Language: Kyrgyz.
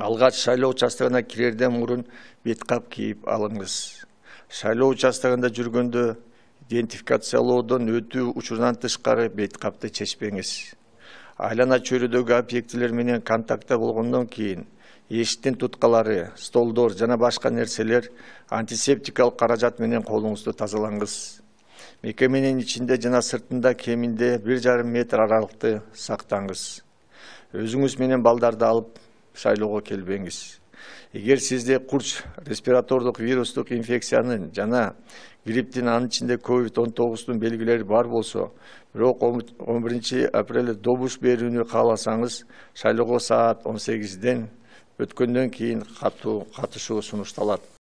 алгач шайлоо участогуна кирерден мурун бет кап кийип алыңыз. Шайлоо участогунда жүргөндө идентификациялоодон өтүү учурунан тышкары бет капты чечпеңиз. Айлана чөйрөдөгү объектилер менен контактта болгондон кийин эшиктин туткалары столдор жана башка нерселер антисептикалык каражат менен колуңузду тазалаңыз. Мекеменин ичинде жана сыртында кеминде бир жарым метр аралыкты сактаңыз. Өзүңүз менен балдарды алып шайлоого келбеңиз. Эгер сизде курч респиратордук вирустук инфекциянын жана грипптин анын ичинде ковид он тогуздун белгилери бар болсо бирок он биринчи апрелде добуш берүүнү кааласаңыз шайлоого саат он сегизден өткөндөн кийин катышуу сунушталат